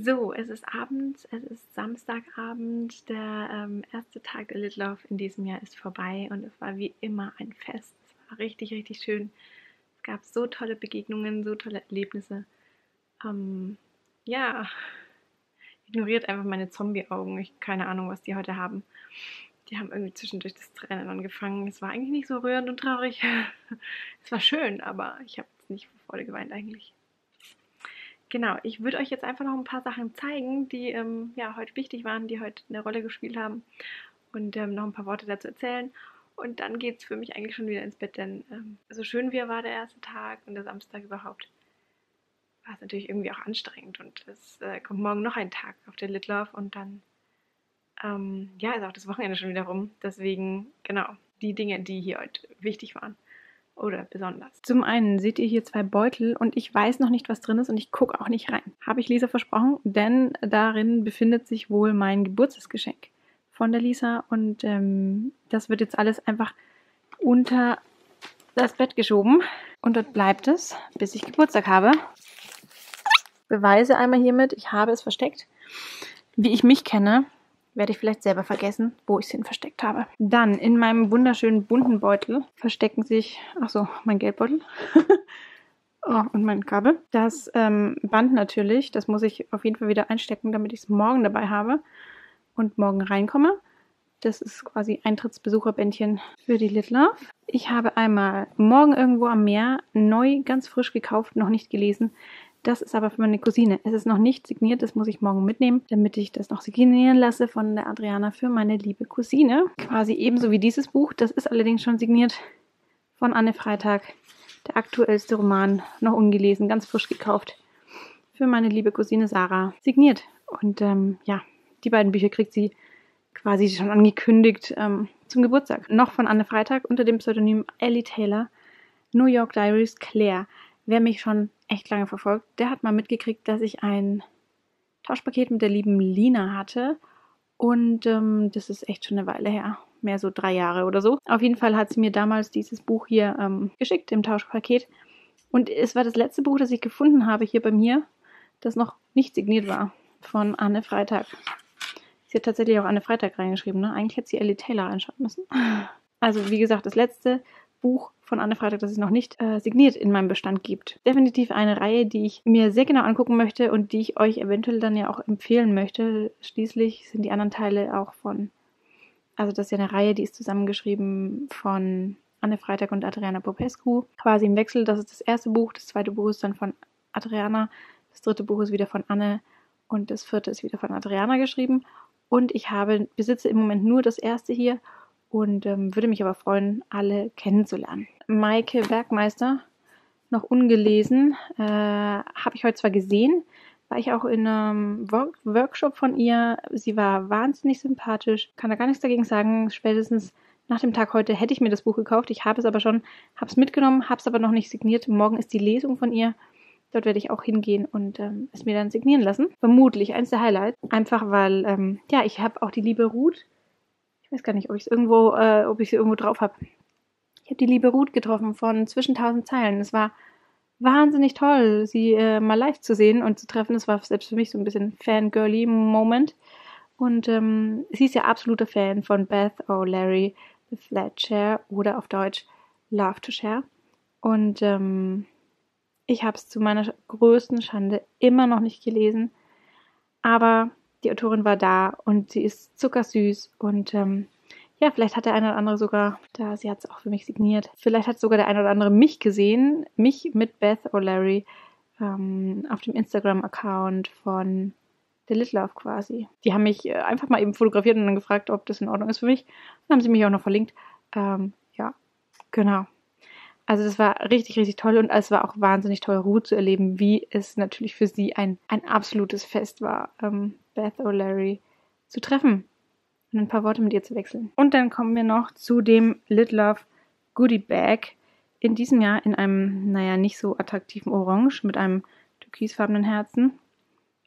So, es ist abends, es ist Samstagabend, der ähm, erste Tag der Little Love in diesem Jahr ist vorbei und es war wie immer ein Fest. Es war richtig, richtig schön. Es gab so tolle Begegnungen, so tolle Erlebnisse. Ähm, ja, ignoriert einfach meine Zombie-Augen. Ich keine Ahnung, was die heute haben. Die haben irgendwie zwischendurch das Tränen angefangen. Es war eigentlich nicht so rührend und traurig. es war schön, aber ich habe nicht vor Freude geweint eigentlich. Genau, ich würde euch jetzt einfach noch ein paar Sachen zeigen, die ähm, ja, heute wichtig waren, die heute eine Rolle gespielt haben und ähm, noch ein paar Worte dazu erzählen. Und dann geht es für mich eigentlich schon wieder ins Bett, denn ähm, so schön wie er war der erste Tag und der Samstag überhaupt, war es natürlich irgendwie auch anstrengend. Und es äh, kommt morgen noch ein Tag auf der Lit Love und dann ähm, ja, ist auch das Wochenende schon wieder rum. Deswegen, genau, die Dinge, die hier heute wichtig waren oder besonders. Zum einen seht ihr hier zwei Beutel und ich weiß noch nicht, was drin ist und ich gucke auch nicht rein. Habe ich Lisa versprochen, denn darin befindet sich wohl mein Geburtstagsgeschenk von der Lisa und ähm, das wird jetzt alles einfach unter das Bett geschoben und dort bleibt es, bis ich Geburtstag habe. Beweise einmal hiermit, ich habe es versteckt. Wie ich mich kenne, werde ich vielleicht selber vergessen, wo ich es hin versteckt habe. Dann in meinem wunderschönen bunten Beutel verstecken sich, ach so, mein Geldbeutel. oh, und mein Kabel. Das ähm, Band natürlich, das muss ich auf jeden Fall wieder einstecken, damit ich es morgen dabei habe und morgen reinkomme. Das ist quasi Eintrittsbesucherbändchen für die Little Love. Ich habe einmal morgen irgendwo am Meer neu, ganz frisch gekauft, noch nicht gelesen, das ist aber für meine Cousine. Es ist noch nicht signiert, das muss ich morgen mitnehmen, damit ich das noch signieren lasse von der Adriana für meine liebe Cousine. Quasi ebenso wie dieses Buch. Das ist allerdings schon signiert von Anne Freitag. Der aktuellste Roman, noch ungelesen, ganz frisch gekauft. Für meine liebe Cousine Sarah. Signiert. Und ähm, ja, die beiden Bücher kriegt sie quasi schon angekündigt ähm, zum Geburtstag. Noch von Anne Freitag unter dem Pseudonym Ellie Taylor. New York Diaries Claire. Wer mich schon echt lange verfolgt, der hat mal mitgekriegt, dass ich ein Tauschpaket mit der lieben Lina hatte. Und ähm, das ist echt schon eine Weile her. Mehr so drei Jahre oder so. Auf jeden Fall hat sie mir damals dieses Buch hier ähm, geschickt im Tauschpaket. Und es war das letzte Buch, das ich gefunden habe hier bei mir, das noch nicht signiert war. Von Anne Freitag. Sie hat tatsächlich auch Anne Freitag reingeschrieben, ne? Eigentlich hätte sie Ellie Taylor reinschauen müssen. Also, wie gesagt, das letzte Buch von Anne Freitag, das es noch nicht äh, signiert in meinem Bestand gibt. Definitiv eine Reihe, die ich mir sehr genau angucken möchte und die ich euch eventuell dann ja auch empfehlen möchte. Schließlich sind die anderen Teile auch von, also das ist ja eine Reihe, die ist zusammengeschrieben von Anne Freitag und Adriana Popescu. Quasi im Wechsel, das ist das erste Buch, das zweite Buch ist dann von Adriana, das dritte Buch ist wieder von Anne und das vierte ist wieder von Adriana geschrieben. Und ich habe, besitze im Moment nur das erste hier und ähm, würde mich aber freuen, alle kennenzulernen. Maike Bergmeister, noch ungelesen, äh, habe ich heute zwar gesehen, war ich auch in einem Work Workshop von ihr. Sie war wahnsinnig sympathisch, kann da gar nichts dagegen sagen. Spätestens nach dem Tag heute hätte ich mir das Buch gekauft. Ich habe es aber schon, habe es mitgenommen, habe es aber noch nicht signiert. Morgen ist die Lesung von ihr. Dort werde ich auch hingehen und ähm, es mir dann signieren lassen. Vermutlich eins der Highlights. Einfach weil, ähm, ja, ich habe auch die liebe Ruth ich weiß gar nicht, ob ich es irgendwo, äh, ob ich sie irgendwo drauf habe. Ich habe die liebe Ruth getroffen von zwischen tausend Zeilen. Es war wahnsinnig toll, sie äh, mal live zu sehen und zu treffen. Es war selbst für mich so ein bisschen fangirly Moment. Und ähm, sie ist ja absoluter Fan von Beth O'Leary, The Flatshare oder auf Deutsch Love to Share. Und ähm, ich habe es zu meiner größten Schande immer noch nicht gelesen. Aber die Autorin war da und sie ist zuckersüß und ähm, ja, vielleicht hat der eine oder andere sogar, da sie hat es auch für mich signiert, vielleicht hat sogar der eine oder andere mich gesehen, mich mit Beth O'Leary ähm, auf dem Instagram-Account von The Little Love quasi. Die haben mich äh, einfach mal eben fotografiert und dann gefragt, ob das in Ordnung ist für mich. Dann haben sie mich auch noch verlinkt. Ähm, ja, genau. Also das war richtig, richtig toll und es war auch wahnsinnig toll, Ruhe zu erleben, wie es natürlich für sie ein, ein absolutes Fest war, ähm, Beth O'Leary zu treffen und ein paar Worte mit ihr zu wechseln. Und dann kommen wir noch zu dem Little Love Goodie Bag. In diesem Jahr in einem, naja, nicht so attraktiven Orange mit einem türkisfarbenen Herzen.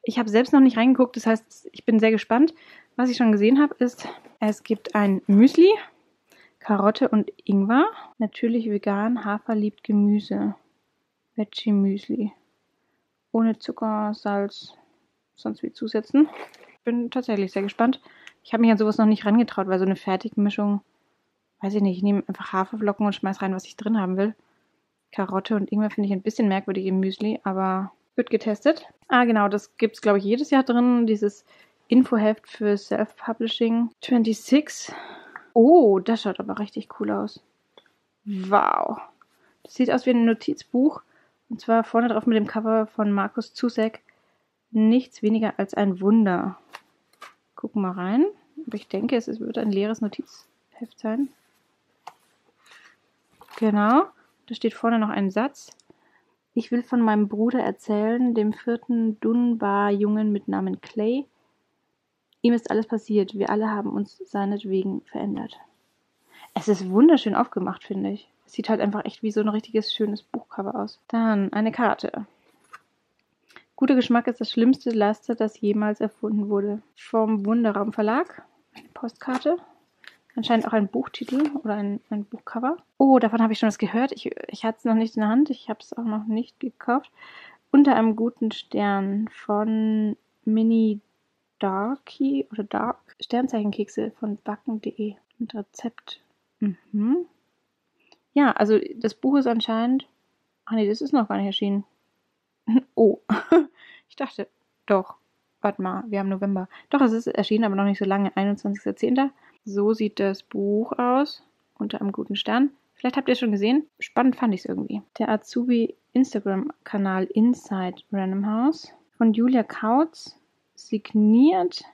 Ich habe selbst noch nicht reingeguckt, das heißt, ich bin sehr gespannt. Was ich schon gesehen habe, ist, es gibt ein Müsli Karotte und Ingwer. Natürlich vegan, Hafer liebt Gemüse. Veggie Müsli. Ohne Zucker, Salz, sonst wie zusetzen. Bin tatsächlich sehr gespannt. Ich habe mich an sowas noch nicht rangetraut, weil so eine Fertigmischung, weiß ich nicht, ich nehme einfach Haferflocken und schmeiß rein, was ich drin haben will. Karotte und Ingwer finde ich ein bisschen merkwürdig im Müsli, aber wird getestet. Ah, genau, das gibt es, glaube ich, jedes Jahr drin. Dieses Infoheft für Self-Publishing 26. Oh, das schaut aber richtig cool aus. Wow. Das sieht aus wie ein Notizbuch. Und zwar vorne drauf mit dem Cover von Markus Zusek. Nichts weniger als ein Wunder. Gucken mal rein. Aber ich denke, es wird ein leeres Notizheft sein. Genau. Da steht vorne noch ein Satz. Ich will von meinem Bruder erzählen, dem vierten Dunbar-Jungen mit Namen Clay. Ihm ist alles passiert. Wir alle haben uns seinetwegen verändert. Es ist wunderschön aufgemacht, finde ich. Es sieht halt einfach echt wie so ein richtiges schönes Buchcover aus. Dann eine Karte. Guter Geschmack ist das schlimmste Laster, das jemals erfunden wurde. Vom Wunderraum Verlag. Eine Postkarte. Anscheinend auch ein Buchtitel oder ein, ein Buchcover. Oh, davon habe ich schon was gehört. Ich, ich hatte es noch nicht in der Hand. Ich habe es auch noch nicht gekauft. Unter einem guten Stern von Mini Darky oder Dark Sternzeichenkekse von backen.de mit Rezept. Mhm. Ja, also das Buch ist anscheinend. Ach nee, das ist noch gar nicht erschienen. Oh, ich dachte, doch. Warte mal, wir haben November. Doch, es ist erschienen, aber noch nicht so lange. 21.10. So sieht das Buch aus. Unter einem guten Stern. Vielleicht habt ihr es schon gesehen. Spannend fand ich es irgendwie. Der Azubi Instagram-Kanal Inside Random House von Julia Kautz signiert.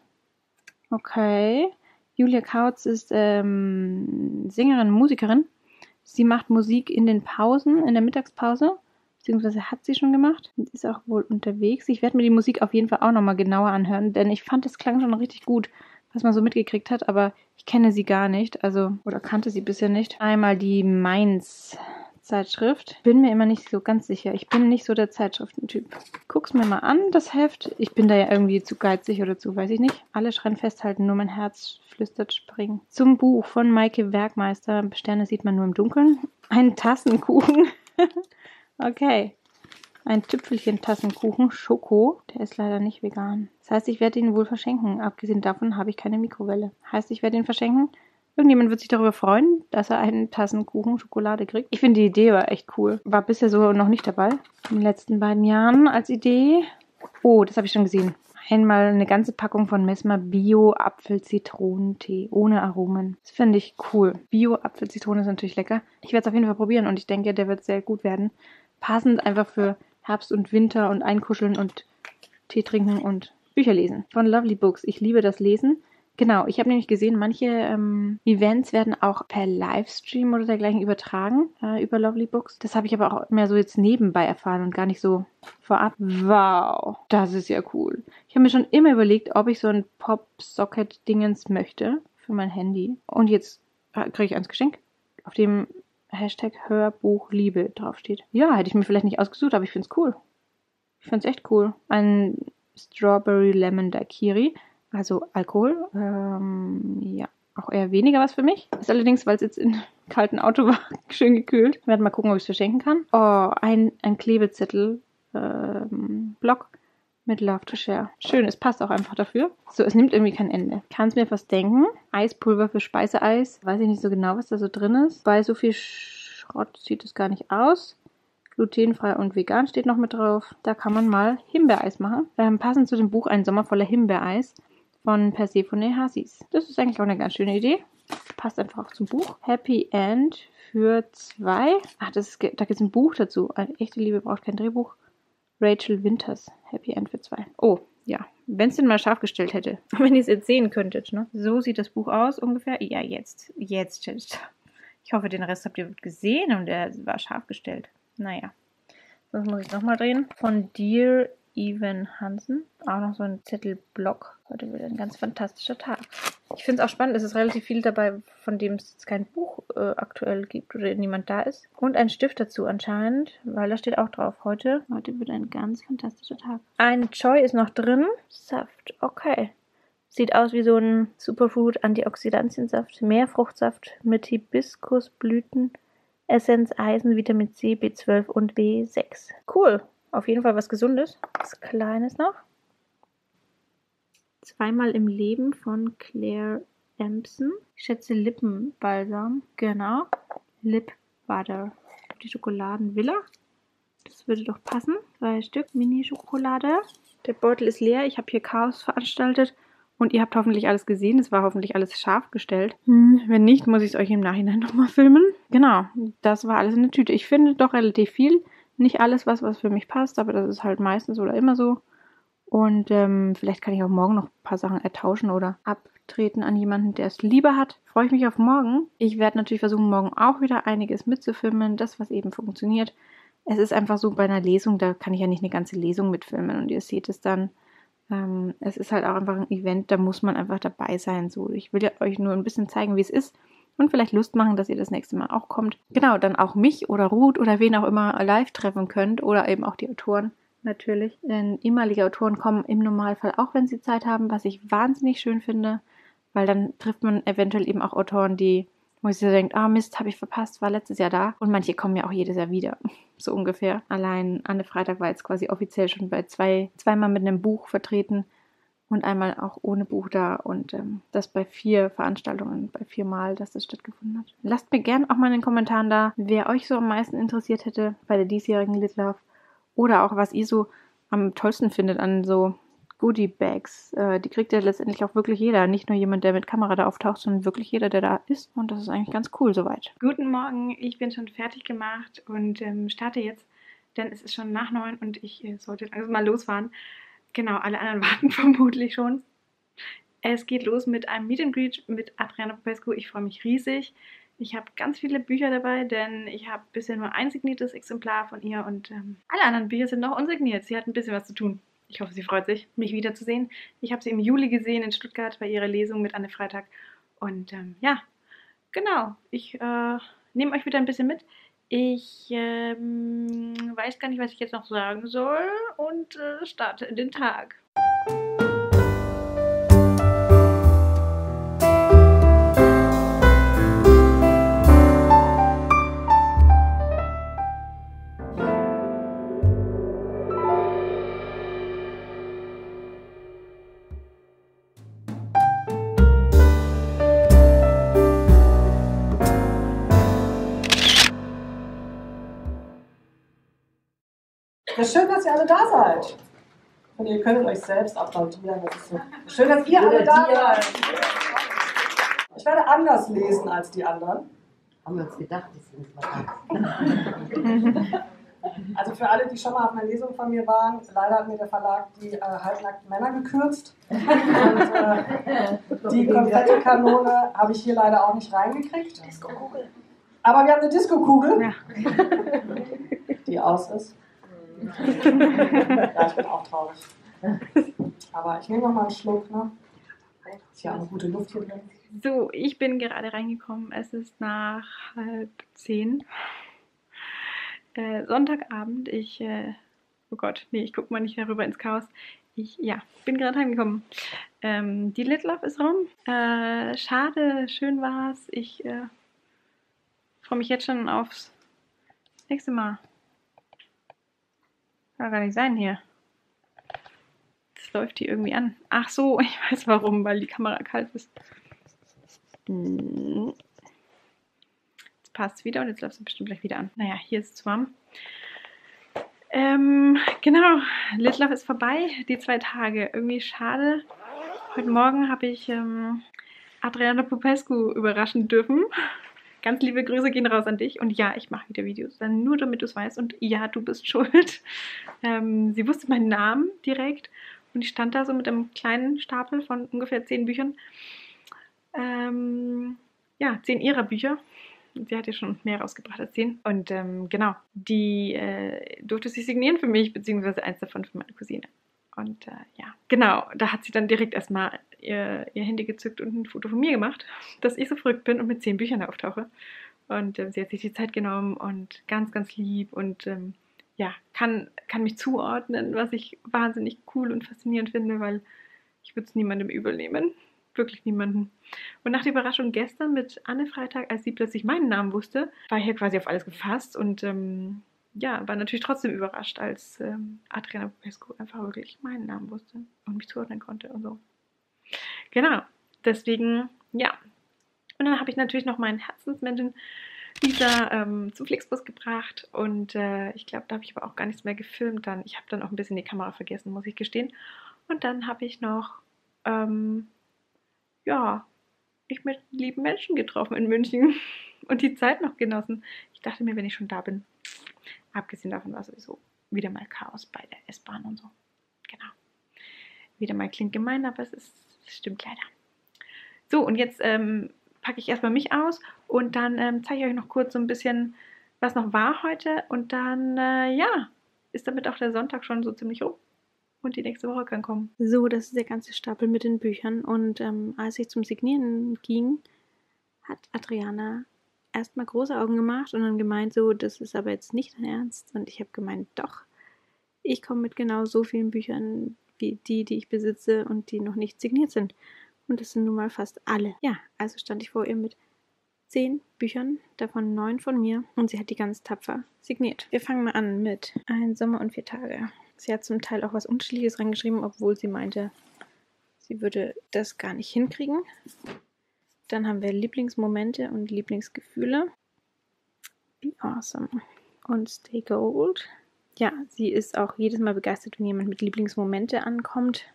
Okay. Julia Kautz ist ähm, Sängerin, Musikerin. Sie macht Musik in den Pausen, in der Mittagspause. Beziehungsweise hat sie schon gemacht und ist auch wohl unterwegs. Ich werde mir die Musik auf jeden Fall auch nochmal genauer anhören, denn ich fand, es klang schon richtig gut, was man so mitgekriegt hat, aber ich kenne sie gar nicht, also, oder kannte sie bisher nicht. Einmal die Mainz Zeitschrift. Bin mir immer nicht so ganz sicher. Ich bin nicht so der Zeitschriftentyp. Guck's mir mal an, das Heft. Ich bin da ja irgendwie zu geizig oder zu, weiß ich nicht. Alle schreien festhalten, nur mein Herz flüstert springen. Zum Buch von Maike Werkmeister. Sterne sieht man nur im Dunkeln. Ein Tassenkuchen. okay. Ein Tüpfelchen Tassenkuchen, Schoko. Der ist leider nicht vegan. Das heißt, ich werde ihn wohl verschenken. Abgesehen davon habe ich keine Mikrowelle. Heißt, ich werde ihn verschenken. Irgendjemand wird sich darüber freuen, dass er einen Tassenkuchen Schokolade kriegt. Ich finde die Idee war echt cool. War bisher so noch nicht dabei. In den letzten beiden Jahren als Idee. Oh, das habe ich schon gesehen. Einmal eine ganze Packung von Messmer Bio-Apfel-Zitronentee ohne Aromen. Das finde ich cool. Bio-Apfel-Zitrone ist natürlich lecker. Ich werde es auf jeden Fall probieren und ich denke, der wird sehr gut werden. Passend einfach für Herbst und Winter und Einkuscheln und Tee trinken und Bücher lesen. Von Lovely Books. Ich liebe das Lesen. Genau, ich habe nämlich gesehen, manche ähm, Events werden auch per Livestream oder dergleichen übertragen äh, über Lovely Books. Das habe ich aber auch mehr so jetzt nebenbei erfahren und gar nicht so vorab. Wow, das ist ja cool. Ich habe mir schon immer überlegt, ob ich so ein Pop-Socket-Dingens möchte für mein Handy. Und jetzt äh, kriege ich eins Geschenk, auf dem Hashtag Hörbuch Liebe draufsteht. Ja, hätte ich mir vielleicht nicht ausgesucht, aber ich finde es cool. Ich finde es echt cool. Ein Strawberry Lemon Daiquiri also Alkohol, ähm, ja, auch eher weniger was für mich. Ist allerdings, weil es jetzt in kalten Auto war, schön gekühlt. Ich werde mal gucken, ob ich es verschenken kann. Oh, ein, ein Klebezettel, ähm, Block mit Love to Share. Schön, es passt auch einfach dafür. So, es nimmt irgendwie kein Ende. Kann es mir fast denken. Eispulver für Speiseeis. Weiß ich nicht so genau, was da so drin ist. Bei so viel Schrott sieht es gar nicht aus. Glutenfrei und vegan steht noch mit drauf. Da kann man mal Himbeereis machen. Ähm, passend zu dem Buch Ein Sommer voller Himbeereis von Persephone Hassis. Das ist eigentlich auch eine ganz schöne Idee. Passt einfach auch zum Buch. Happy End für zwei. Ach, das ist, da gibt es ein Buch dazu. Eine echte Liebe braucht kein Drehbuch. Rachel Winters. Happy End für zwei. Oh, ja. Wenn es denn mal scharf gestellt hätte. Wenn ihr es jetzt sehen könntet, ne? So sieht das Buch aus ungefähr. Ja, jetzt. Jetzt. Ich hoffe, den Rest habt ihr gesehen und er war scharf gestellt. Naja. Sonst muss ich nochmal drehen. Von Dear Evan Hansen. Auch noch so ein Zettelblock. Heute wird ein ganz fantastischer Tag. Ich finde es auch spannend, es ist relativ viel dabei, von dem es kein Buch äh, aktuell gibt oder niemand da ist. Und ein Stift dazu anscheinend, weil da steht auch drauf, heute. Heute wird ein ganz fantastischer Tag. Ein Choi ist noch drin. Saft, okay. Sieht aus wie so ein Superfood Antioxidantiensaft. Mehr Fruchtsaft mit Hibiskusblüten, Essenz, Eisen, Vitamin C, B12 und B6. Cool. Auf jeden Fall was Gesundes. Was Kleines noch. Zweimal im Leben von Claire Empson. Ich schätze Lippenbalsam. Genau. Lip Butter. Die Schokoladenvilla. Das würde doch passen. Zwei Stück Mini-Schokolade. Der Beutel ist leer. Ich habe hier Chaos veranstaltet. Und ihr habt hoffentlich alles gesehen. Es war hoffentlich alles scharf gestellt. Hm, wenn nicht, muss ich es euch im Nachhinein nochmal filmen. Genau, das war alles in der Tüte. Ich finde doch relativ viel. Nicht alles, was, was für mich passt, aber das ist halt meistens oder immer so. Und ähm, vielleicht kann ich auch morgen noch ein paar Sachen ertauschen oder abtreten an jemanden, der es lieber hat. Freue ich mich auf morgen. Ich werde natürlich versuchen, morgen auch wieder einiges mitzufilmen, das, was eben funktioniert. Es ist einfach so bei einer Lesung, da kann ich ja nicht eine ganze Lesung mitfilmen und ihr seht es dann. Ähm, es ist halt auch einfach ein Event, da muss man einfach dabei sein. So, ich will ja euch nur ein bisschen zeigen, wie es ist und vielleicht Lust machen, dass ihr das nächste Mal auch kommt. Genau, dann auch mich oder Ruth oder wen auch immer live treffen könnt oder eben auch die Autoren natürlich. Denn ehemalige Autoren kommen im Normalfall auch, wenn sie Zeit haben, was ich wahnsinnig schön finde, weil dann trifft man eventuell eben auch Autoren, die wo sie denkt, ah Mist, habe ich verpasst, war letztes Jahr da. Und manche kommen ja auch jedes Jahr wieder, so ungefähr. Allein Anne Freitag war jetzt quasi offiziell schon bei zwei, zweimal mit einem Buch vertreten und einmal auch ohne Buch da und ähm, das bei vier Veranstaltungen, bei viermal, dass das stattgefunden hat. Lasst mir gerne auch mal in den Kommentaren da, wer euch so am meisten interessiert hätte bei der diesjährigen Litlove oder auch was ihr so am tollsten findet an so Goodie Bags. Äh, die kriegt ja letztendlich auch wirklich jeder. Nicht nur jemand, der mit Kamera da auftaucht, sondern wirklich jeder, der da ist. Und das ist eigentlich ganz cool soweit. Guten Morgen, ich bin schon fertig gemacht und ähm, starte jetzt, denn es ist schon nach neun und ich äh, sollte langsam mal losfahren. Genau, alle anderen warten vermutlich schon. Es geht los mit einem Meet and Greet mit Adriana Popescu. Ich freue mich riesig. Ich habe ganz viele Bücher dabei, denn ich habe bisher nur ein signiertes Exemplar von ihr und ähm, alle anderen Bücher sind noch unsigniert. Sie hat ein bisschen was zu tun. Ich hoffe, sie freut sich, mich wiederzusehen. Ich habe sie im Juli gesehen in Stuttgart bei ihrer Lesung mit Anne Freitag. Und ähm, ja, genau. Ich äh, nehme euch wieder ein bisschen mit. Ich ähm, weiß gar nicht, was ich jetzt noch sagen soll und äh, starte in den Tag. Ja, schön, dass ihr alle da seid. Und ihr könnt euch selbst applaudieren. So. Schön, dass ihr alle da seid. Ich werde anders lesen als die anderen. Haben wir uns gedacht, das sind Also für alle, die schon mal auf einer Lesung von mir waren, leider hat mir der Verlag die äh, halbnackten Männer gekürzt. Und äh, die Konfettikanone habe ich hier leider auch nicht reingekriegt. Aber wir haben eine Disco-Kugel, die aus ist ja, ich bin auch traurig. Aber ich nehme noch mal einen Schluck, ne? Ist ja eine gute Luft hier drin. So, ich bin gerade reingekommen. Es ist nach halb zehn. Äh, Sonntagabend. Ich, äh, oh Gott, nee, ich gucke mal nicht mehr rüber ins Chaos. Ich, ja, bin gerade heimgekommen. Ähm, die Litlove ist rum. Äh, schade, schön war's. Ich äh, freue mich jetzt schon aufs nächste Mal. Kann gar nicht sein hier. Das läuft hier irgendwie an. Ach so, ich weiß warum, weil die Kamera kalt ist. Hm. Jetzt passt es wieder und jetzt läuft es bestimmt gleich wieder an. Naja, hier ist es warm. Ähm, genau, Litlove ist vorbei, die zwei Tage. Irgendwie schade. Heute Morgen habe ich ähm, Adriana Popescu überraschen dürfen. Ganz liebe Grüße gehen raus an dich. Und ja, ich mache wieder Videos, dann nur damit du es weißt. Und ja, du bist schuld. Ähm, sie wusste meinen Namen direkt. Und ich stand da so mit einem kleinen Stapel von ungefähr zehn Büchern. Ähm, ja, zehn ihrer Bücher. Sie hat ja schon mehr rausgebracht als zehn. Und ähm, genau, die äh, durfte sie signieren für mich, beziehungsweise eins davon für meine Cousine. Und äh, ja, genau, da hat sie dann direkt erstmal ihr, ihr Handy gezückt und ein Foto von mir gemacht, dass ich so verrückt bin und mit zehn Büchern auftauche. Und äh, sie hat sich die Zeit genommen und ganz, ganz lieb und ähm, ja, kann, kann mich zuordnen, was ich wahnsinnig cool und faszinierend finde, weil ich würde es niemandem übernehmen. Wirklich niemanden. Und nach der Überraschung gestern mit Anne Freitag, als sie plötzlich meinen Namen wusste, war ich hier quasi auf alles gefasst und ähm, ja, war natürlich trotzdem überrascht, als ähm, Adriana Popescu einfach wirklich meinen Namen wusste und mich zuordnen konnte und so. Genau, deswegen, ja. Und dann habe ich natürlich noch meinen Herzensmenschen Lisa ähm, zum Flixbus gebracht und äh, ich glaube, da habe ich aber auch gar nichts mehr gefilmt dann. Ich habe dann auch ein bisschen die Kamera vergessen, muss ich gestehen. Und dann habe ich noch, ähm, ja, mich mit lieben Menschen getroffen in München und die Zeit noch genossen. Ich dachte mir, wenn ich schon da bin, abgesehen davon war sowieso wieder mal Chaos bei der S-Bahn und so. Genau. Wieder mal klingt gemein, aber es, ist, es stimmt leider. So, und jetzt ähm, packe ich erstmal mich aus und dann ähm, zeige ich euch noch kurz so ein bisschen, was noch war heute. Und dann, äh, ja, ist damit auch der Sonntag schon so ziemlich rum. Und die nächste Woche kann kommen. So, das ist der ganze Stapel mit den Büchern. Und ähm, als ich zum Signieren ging, hat Adriana erstmal große Augen gemacht und dann gemeint, so, das ist aber jetzt nicht dein Ernst. Und ich habe gemeint, doch, ich komme mit genau so vielen Büchern wie die, die ich besitze und die noch nicht signiert sind. Und das sind nun mal fast alle. Ja, also stand ich vor ihr mit zehn Büchern, davon neun von mir. Und sie hat die ganz tapfer signiert. Wir fangen mal an mit Ein Sommer und vier Tage. Sie hat zum Teil auch was Unterschiedliches reingeschrieben, obwohl sie meinte, sie würde das gar nicht hinkriegen. Dann haben wir Lieblingsmomente und Lieblingsgefühle. Be awesome. Und Stay Gold. Ja, sie ist auch jedes Mal begeistert, wenn jemand mit Lieblingsmomente ankommt.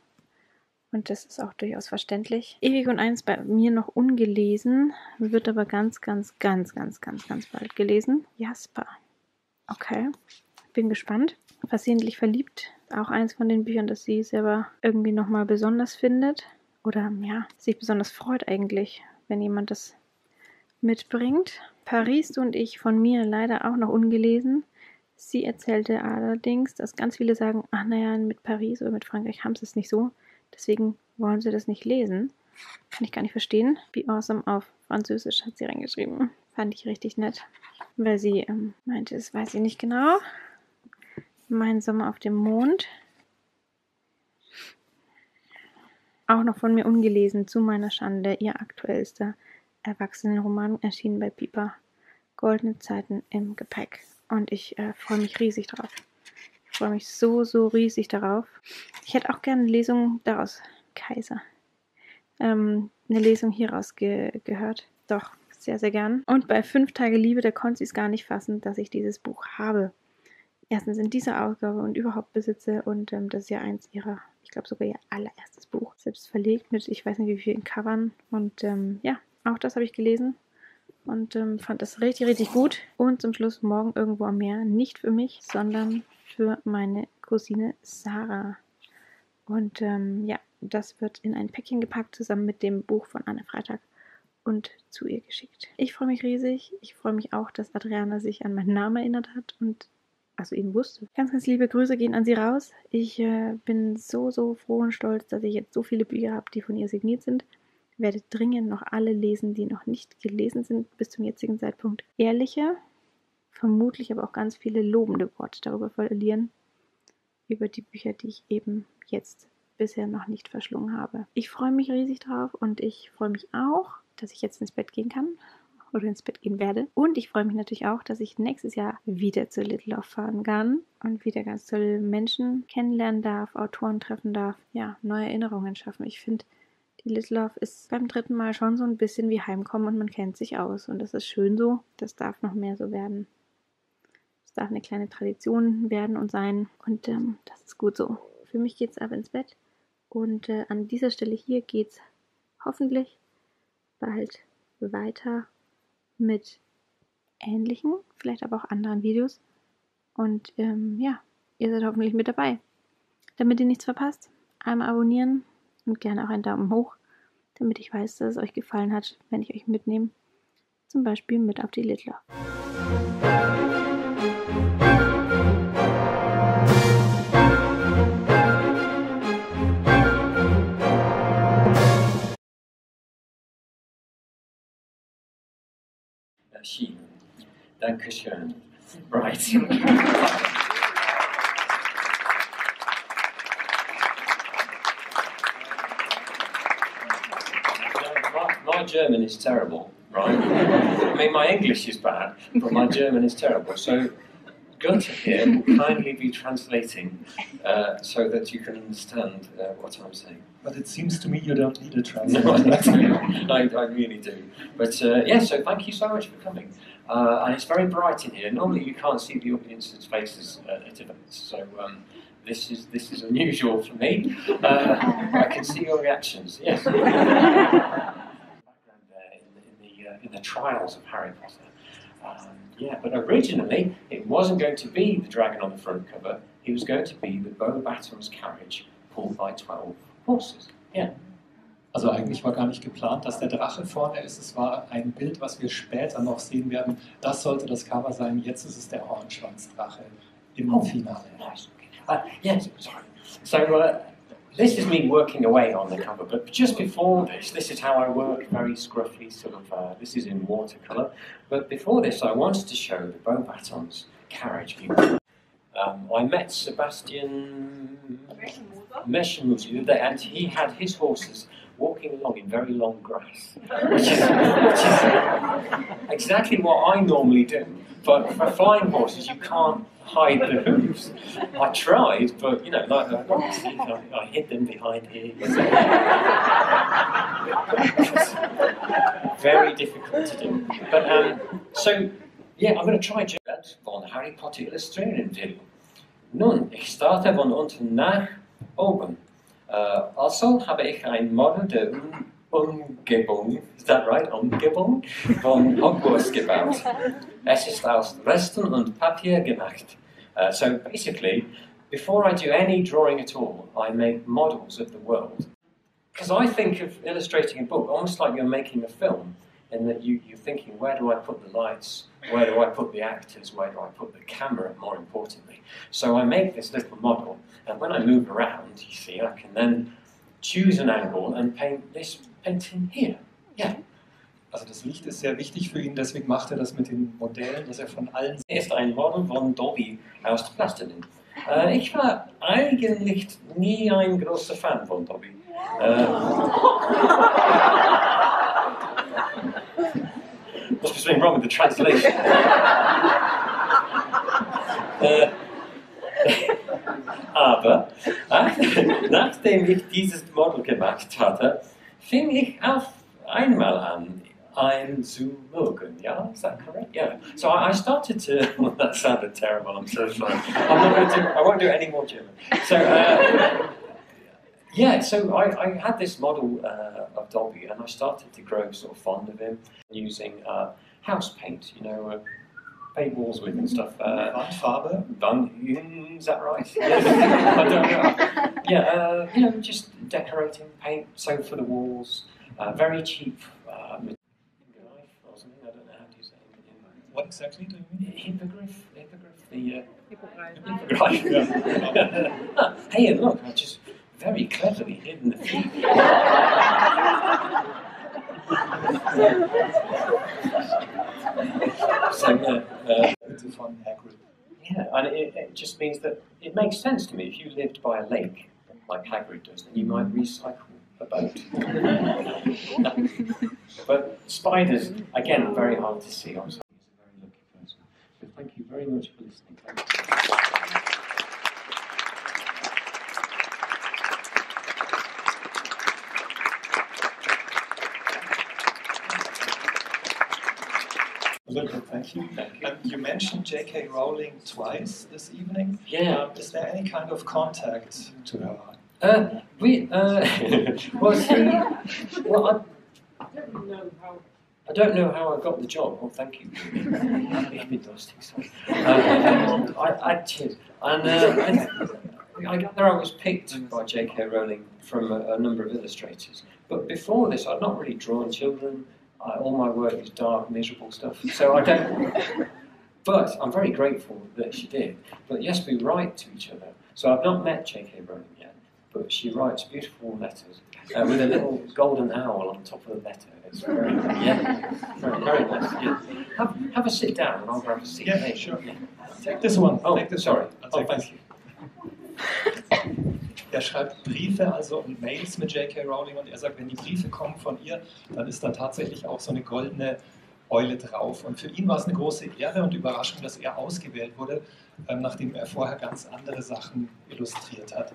Und das ist auch durchaus verständlich. Ewig und eins bei mir noch ungelesen, wird aber ganz, ganz, ganz, ganz, ganz, ganz bald gelesen. Jasper. Okay, bin gespannt. Versehentlich verliebt. Auch eins von den Büchern, das sie selber irgendwie nochmal besonders findet. Oder ja, sich besonders freut eigentlich, wenn jemand das mitbringt. Paris du und ich von mir leider auch noch ungelesen. Sie erzählte allerdings, dass ganz viele sagen, ach naja, mit Paris oder mit Frankreich haben sie es nicht so. Deswegen wollen sie das nicht lesen. Kann ich gar nicht verstehen. Be awesome auf Französisch hat sie reingeschrieben. Fand ich richtig nett. Weil sie ähm, meinte, das weiß ich nicht genau. Mein Sommer auf dem Mond. Auch noch von mir ungelesen, zu meiner Schande, ihr aktuellster Erwachsenenroman erschienen bei Piper. Goldene Zeiten im Gepäck. Und ich äh, freue mich riesig drauf. Ich freue mich so, so riesig darauf. Ich hätte auch gerne eine Lesung daraus, Kaiser, ähm, eine Lesung hieraus ge gehört. Doch, sehr, sehr gern. Und bei Fünf Tage Liebe, da konnte sie es gar nicht fassen, dass ich dieses Buch habe. Erstens in dieser Ausgabe und überhaupt besitze. Und ähm, das ist ja eins ihrer, ich glaube sogar ihr allererstes Buch. Selbst verlegt mit, ich weiß nicht wie vielen Covern. Und ähm, ja, auch das habe ich gelesen und ähm, fand das richtig, richtig gut. Und zum Schluss morgen irgendwo am Meer. Nicht für mich, sondern für meine Cousine Sarah. Und ähm, ja, das wird in ein Päckchen gepackt, zusammen mit dem Buch von Anne Freitag und zu ihr geschickt. Ich freue mich riesig. Ich freue mich auch, dass Adriana sich an meinen Namen erinnert hat und also ihn wusste. Ganz, ganz liebe Grüße gehen an sie raus. Ich äh, bin so, so froh und stolz, dass ich jetzt so viele Bücher habe, die von ihr signiert sind. Werde dringend noch alle lesen, die noch nicht gelesen sind bis zum jetzigen Zeitpunkt. Ehrliche, vermutlich aber auch ganz viele lobende Worte darüber verlieren, über die Bücher, die ich eben jetzt bisher noch nicht verschlungen habe. Ich freue mich riesig drauf und ich freue mich auch, dass ich jetzt ins Bett gehen kann oder ins Bett gehen werde. Und ich freue mich natürlich auch, dass ich nächstes Jahr wieder zu Little Love fahren kann und wieder ganz tolle Menschen kennenlernen darf, Autoren treffen darf, ja, neue Erinnerungen schaffen. Ich finde, die Little Love ist beim dritten Mal schon so ein bisschen wie Heimkommen und man kennt sich aus. Und das ist schön so. Das darf noch mehr so werden darf eine kleine Tradition werden und sein. Und ähm, das ist gut so. Für mich geht es ab ins Bett. Und äh, an dieser Stelle hier geht es hoffentlich bald weiter mit ähnlichen, vielleicht aber auch anderen Videos. Und ähm, ja, ihr seid hoffentlich mit dabei. Damit ihr nichts verpasst, einmal abonnieren und gerne auch einen Daumen hoch, damit ich weiß, dass es euch gefallen hat, wenn ich euch mitnehme. Zum Beispiel mit auf die Littler. Dankeschön. Right. German is terrible, right? I mean, my English is bad, but my German is terrible. So Gunther here will kindly be translating uh, so that you can understand uh, what I'm saying. But it seems to me you don't need a No, I, translator. I, I really do. But uh, yeah, so thank you so much for coming. Uh, and it's very bright in here. Normally you can't see the audience's faces uh, at events, so um, this is this is unusual for me. Uh, I can see your reactions. Yes. the, in the trials of Harry Potter. Um, yeah, but originally it wasn't going to be the dragon on the front cover. It was going to be the Beauxbatons carriage pulled by twelve horses. Yeah. Also eigentlich war gar nicht geplant, dass der Drache vorne ist. Es war ein Bild, was wir später noch sehen werden. Das sollte das Cover sein. Jetzt ist es der Hornschwanzdrache im Oh. Finale. Nice. Uh, yes, sorry. So uh, this is me working away on the cover, but just before this, this is how I work, very scruffy, sort of. Uh, this is in watercolor. But before this, I wanted to show the Beauxbatons carriage view. Um, I met Sebastian Meschenmoser the other day, and he had his horses walking along in very long grass, which is, which is exactly what I normally do. But for flying horses, you can't hide the hooves. I tried, but you know, like obviously, I, I hid them behind here. very difficult to do. But um, so, yeah, I'm going to try Gerard von Harry Potter illustrieren. Nun, ich starte von unten nach oben. Also habe ich ein Model der um Umgebung, is that right? Umgebung von Hogwarts gebaut. Es ist aus Resten und Papier gemacht. Uh, so basically, before I do any drawing at all, I make models of the world. Because I think of illustrating a book almost like you're making a film, in that you, you're thinking, where do I put the lights? Where do I put the actors? Where do I put the camera, more importantly? So I make this little model, and when I move around, you see, I can then choose an angle and paint this painting here. Yeah. Also das Licht ist sehr wichtig für ihn, deswegen macht er das mit den Modellen, dass er von allen ist ein Model von Dolby aus Plastilin. Äh, ich war eigentlich nie ein großer Fan von Dolby. Äh, must be something wrong with the translation. Äh, nachdem ich dieses Model gemacht hatte, fing ich auf einmal an, zu mögen. Yeah, is that correct? Yeah. So I, started to. Well, that sounded terrible. I'm so sorry. I'm not going to. I won't do any more German. So. Uh, yeah, so I, I had this model uh, of Dolby, and I started to grow sort of fond of him using uh, house paint, you know, uh, paint walls with and stuff. Uh, Wandfarbe. Bun, mm, is that right? Yes. I don't know. Yeah, uh, you know, just decorating paint, so for the walls, uh, very cheap. Uh, hippogriff or something, I don't know how to say it. in- What exactly do you mean? Hippogriff, hippogriff, the uh, hippogriff. Ah, hey, and look, I just very cleverly hidden the feet. So, uh, uh, Bitte von Hagrid. Yeah, and it, it just means that it makes sense to me. If you lived by a lake, like Hagrid does, then you might recycle a boat. but spiders, again, very hard to see. I'm sorry, he's a very lucky person. So thank you very much for listening. Welcome, thank you. Thank you. Um, you mentioned J.K. Rowling twice this evening. Yeah. Um, is there any kind of contact to her? Uh, we, uh, well, see, well, I, I don't know how I got the job. Oh, thank you. Ich bin durstig, sorry. Um, I, I cheers. And uh, I, I got there. I was picked by J.K. Rowling from a, a number of illustrators. But before this, I'd not really drawn children. I, all my work is dark, miserable stuff. So I don't. But I'm very grateful that she did. But yes, we write to each other. So I've not met J.K. Rowling yet, but she writes beautiful letters uh, with a little golden owl on top of the letter. It's very, yeah, very, very nice. Yeah. Have, have a sit down and I'll grab a seat. Yeah, Hey, sure. Yeah. Take this one. Oh, Take this sorry. one. I'll Oh, take thank this. you. Er schreibt Briefe also und Mails mit J.K. Rowling und er sagt, wenn die Briefe kommen von ihr, dann ist da tatsächlich auch so eine goldene Eule drauf. Und für ihn war es eine große Ehre und Überraschung, dass er ausgewählt wurde, ähm, nachdem er vorher ganz andere Sachen illustriert hat.